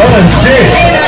Oh shit!